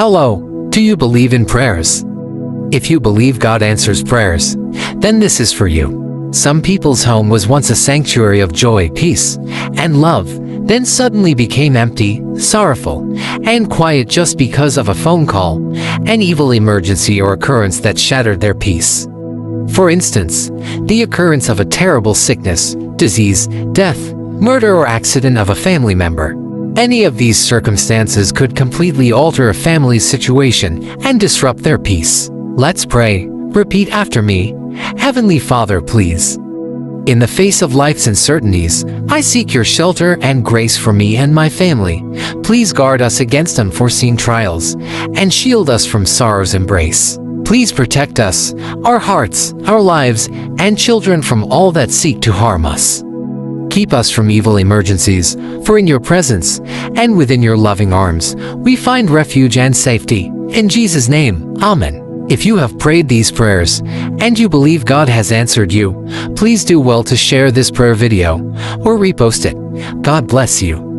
Hello, do you believe in prayers? If you believe God answers prayers, then this is for you. Some people's home was once a sanctuary of joy, peace, and love, then suddenly became empty, sorrowful, and quiet just because of a phone call, an evil emergency or occurrence that shattered their peace. For instance, the occurrence of a terrible sickness, disease, death, murder or accident of a family member. Any of these circumstances could completely alter a family's situation and disrupt their peace. Let's pray. Repeat after me. Heavenly Father, please. In the face of life's uncertainties, I seek your shelter and grace for me and my family. Please guard us against unforeseen trials and shield us from sorrow's embrace. Please protect us, our hearts, our lives, and children from all that seek to harm us. Keep us from evil emergencies, for in your presence and within your loving arms, we find refuge and safety. In Jesus' name, Amen. If you have prayed these prayers and you believe God has answered you, please do well to share this prayer video or repost it. God bless you.